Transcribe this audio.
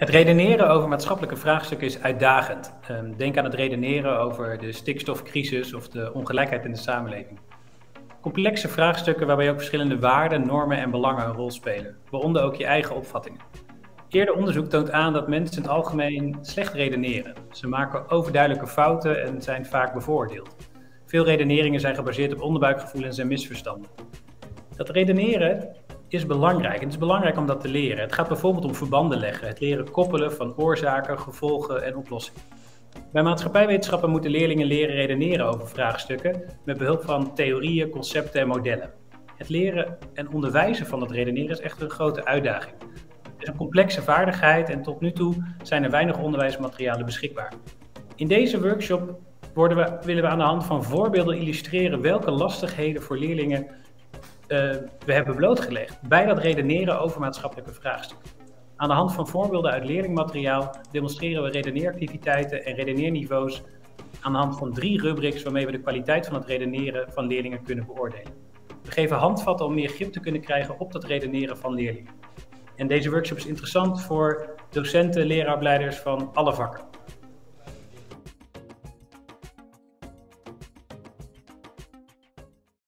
Het redeneren over maatschappelijke vraagstukken is uitdagend. Ehm, denk aan het redeneren over de stikstofcrisis of de ongelijkheid in de samenleving. Complexe vraagstukken waarbij ook verschillende waarden, normen en belangen een rol spelen, waaronder ook je eigen opvattingen. Eerder onderzoek toont aan dat mensen in het algemeen slecht redeneren. Ze maken overduidelijke fouten en zijn vaak bevoordeeld. Veel redeneringen zijn gebaseerd op onderbuikgevoelens en misverstanden. Dat redeneren is belangrijk. Het is belangrijk om dat te leren. Het gaat bijvoorbeeld om verbanden leggen, het leren koppelen van oorzaken, gevolgen en oplossingen. Bij maatschappijwetenschappen moeten leerlingen leren redeneren over vraagstukken met behulp van theorieën, concepten en modellen. Het leren en onderwijzen van het redeneren is echt een grote uitdaging. Het is een complexe vaardigheid en tot nu toe zijn er weinig onderwijsmaterialen beschikbaar. In deze workshop we, willen we aan de hand van voorbeelden illustreren welke lastigheden voor leerlingen we hebben blootgelegd bij dat redeneren over maatschappelijke vraagstukken. Aan de hand van voorbeelden uit leerlingmateriaal demonstreren we redeneeractiviteiten en redeneerniveaus aan de hand van drie rubrics waarmee we de kwaliteit van het redeneren van leerlingen kunnen beoordelen. We geven handvatten om meer grip te kunnen krijgen op dat redeneren van leerlingen. En deze workshop is interessant voor docenten, leraaropleiders van alle vakken.